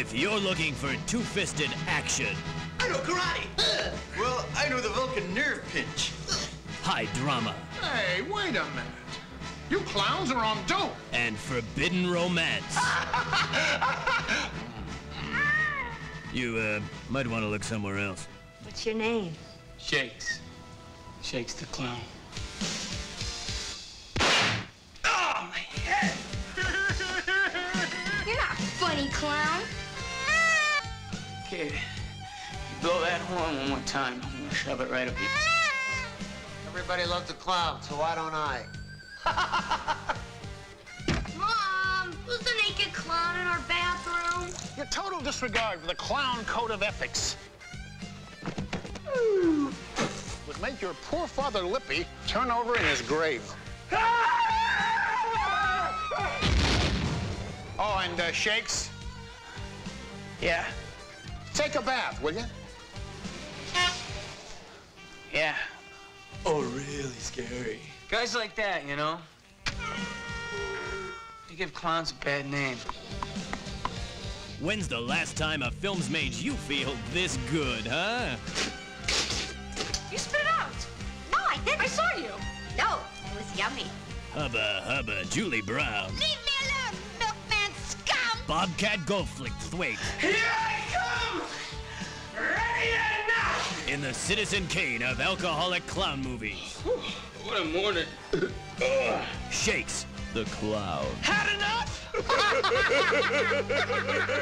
If you're looking for two-fisted action, I know karate. Ugh. Well, I know the Vulcan nerve pinch. high drama, Hey, wait a minute. You clowns are on dope. and forbidden romance, you, uh, might want to look somewhere else. What's your name? Shakes. Shakes the clown. Oh, my head! You're not funny, clown. Kid, you blow that horn one more time, I'm gonna shove it right up your... Everybody loves the clown, so why don't I? Mom, who's the naked clown in our bathroom? Your total disregard for the clown code of ethics. Would make your poor father Lippy turn over in his grave. Oh, and uh, Shakes, Yeah, take a bath, will you? yeah. Oh, really scary. Guys like that, you know? They give clowns a bad name. When's the last time a film's made you feel this good, huh? You spit it out. No, I didn't. I saw you. No, it was yummy. Hubba hubba, Julie Brown, Leave me alone, milkman scum! Bobcat Goldthwait, Here I come! Ready or in the Citizen Kane of alcoholic clown movies. What a morning. Shakes the Clown. Had enough?